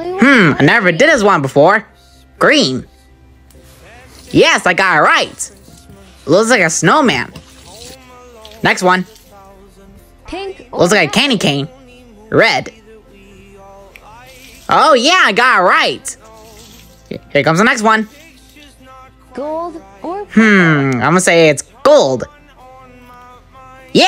Hmm, I never did this one before. Green. Yes, I got it right. Looks like a snowman. Next one. Pink. Looks like a candy cane. Red. Oh yeah, I got it right. Here comes the next one. Gold or Hmm, I'm gonna say it's gold. Yeah!